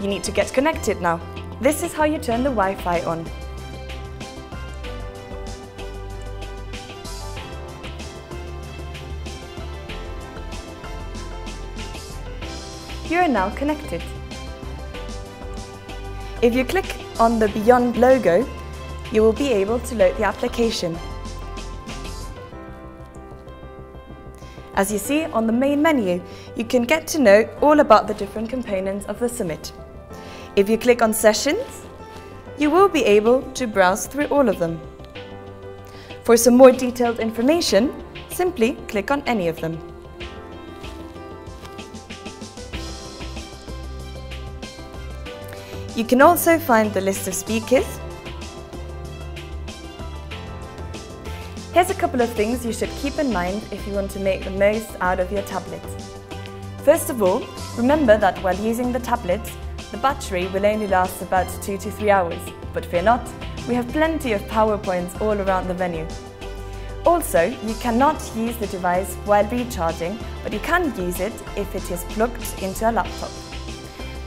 you need to get connected now. This is how you turn the Wi-Fi on. You are now connected. If you click on the Beyond logo, you will be able to load the application. As you see on the main menu, you can get to know all about the different components of the Summit. If you click on Sessions, you will be able to browse through all of them. For some more detailed information, simply click on any of them. You can also find the list of speakers. Here's a couple of things you should keep in mind if you want to make the most out of your tablet. First of all, remember that while using the tablet, the battery will only last about 2 to 3 hours, but fear not, we have plenty of power points all around the venue. Also, you cannot use the device while recharging, but you can use it if it is plugged into a laptop.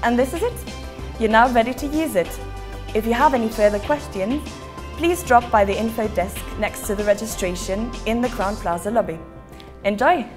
And this is it. You're now ready to use it. If you have any further questions, please drop by the info desk next to the registration in the Crowne Plaza lobby. Enjoy!